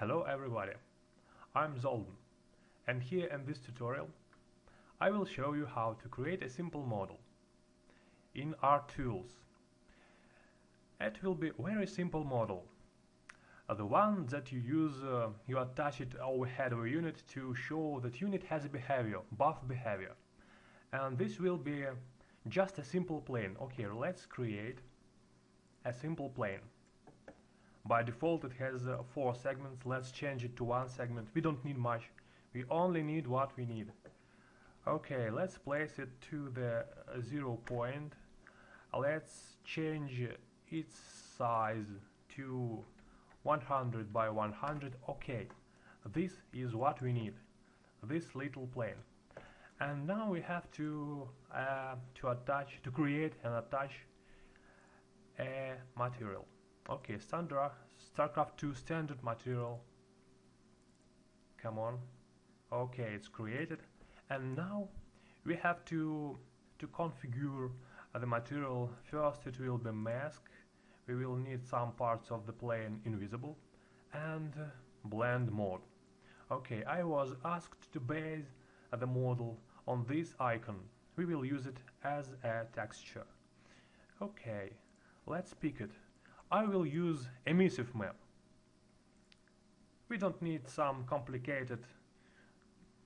Hello everybody, I'm Zolden and here in this tutorial I will show you how to create a simple model in ArtTools. It will be a very simple model. Uh, the one that you use, uh, you attach it overhead of a unit to show that unit has a behavior, buff behavior. And this will be just a simple plane. Okay, let's create a simple plane. By default it has uh, four segments, let's change it to one segment. We don't need much, we only need what we need. Okay, let's place it to the uh, zero point. Let's change its size to 100 by 100. Okay, this is what we need, this little plane. And now we have to uh, to attach, to create and attach a material. Okay, standard StarCraft 2 standard material. Come on. Okay, it's created. And now we have to to configure the material. First it will be mask. We will need some parts of the plane invisible and blend mode. Okay, I was asked to base the model on this icon. We will use it as a texture. Okay, let's pick it. I will use emissive map. We don't need some complicated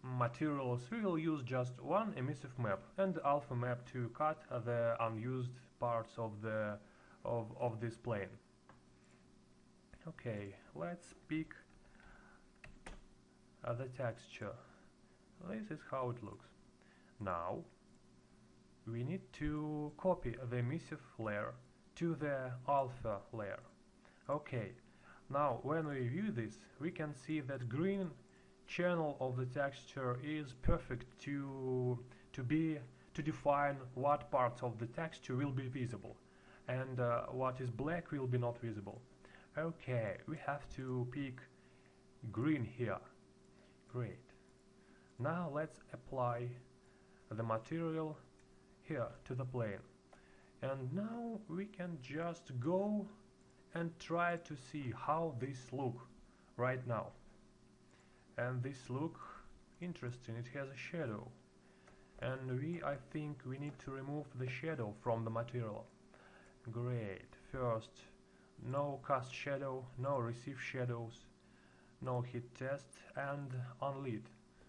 materials. We will use just one emissive map and alpha map to cut the unused parts of the of, of this plane. Okay, let's pick uh, the texture. This is how it looks. Now we need to copy the emissive layer to the alpha layer. Okay, now when we view this, we can see that green channel of the texture is perfect to to be to define what parts of the texture will be visible and uh, what is black will be not visible. Okay, we have to pick green here. Great. Now let's apply the material here to the plane and now we can just go and try to see how this look right now. And this look interesting it has a shadow. And we I think we need to remove the shadow from the material. Great. First no cast shadow no receive shadows no hit test and unlit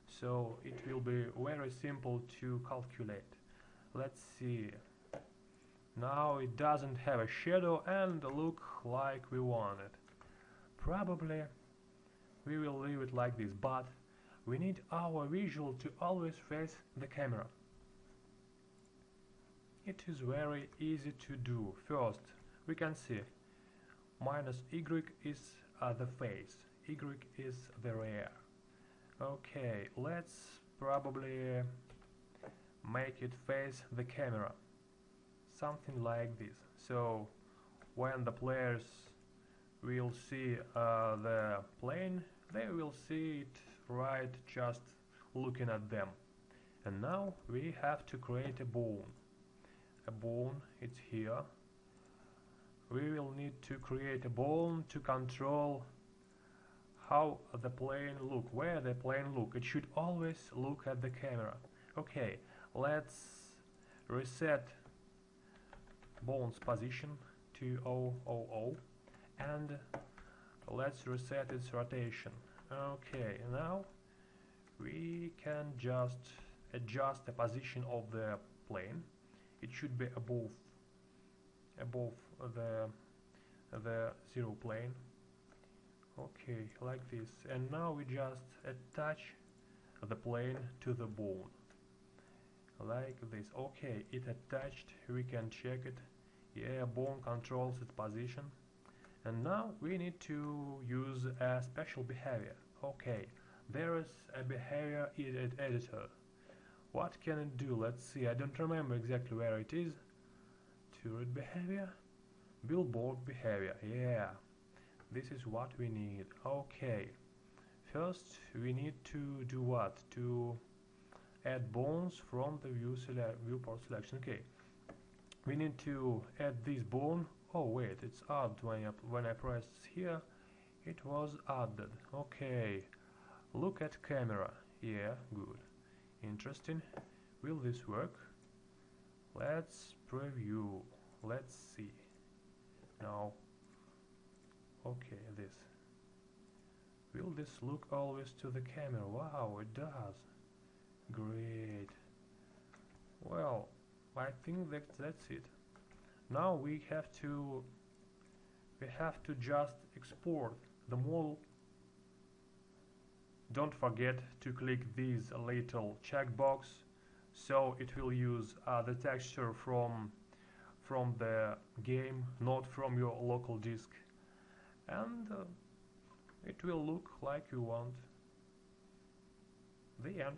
so it will be very simple to calculate. Let's see now it doesn't have a shadow and look like we want it. Probably we will leave it like this, but we need our visual to always face the camera. It is very easy to do. First, we can see minus Y is uh, the face, Y is the rear. Okay, let's probably make it face the camera something like this. So when the players will see uh, the plane they will see it right just looking at them. And now we have to create a bone a bone it's here. We will need to create a bone to control how the plane look where the plane look. It should always look at the camera. Okay let's reset bones position to 000 and let's reset its rotation. Okay now we can just adjust the position of the plane. It should be above above the the zero plane. Okay like this. And now we just attach the plane to the bone. Like this. Okay it attached. We can check it yeah bone controls its position. And now we need to use a special behavior. Okay there is a behavior editor. What can it do? Let's see I don't remember exactly where it is. Turret behavior? Billboard behavior yeah. This is what we need. Okay first we need to do what? To add bones from the view sele viewport selection. Okay we need to add this bone oh wait it's odd when I, when I press here. It was added. Okay. Look at camera. Yeah good. Interesting. Will this work? Let's preview. Let's see. Now okay this. Will this look always to the camera? Wow it does. Great I think that that's it. Now we have to we have to just export the model don't forget to click this little checkbox so it will use uh, the texture from from the game not from your local disk and uh, it will look like you want the end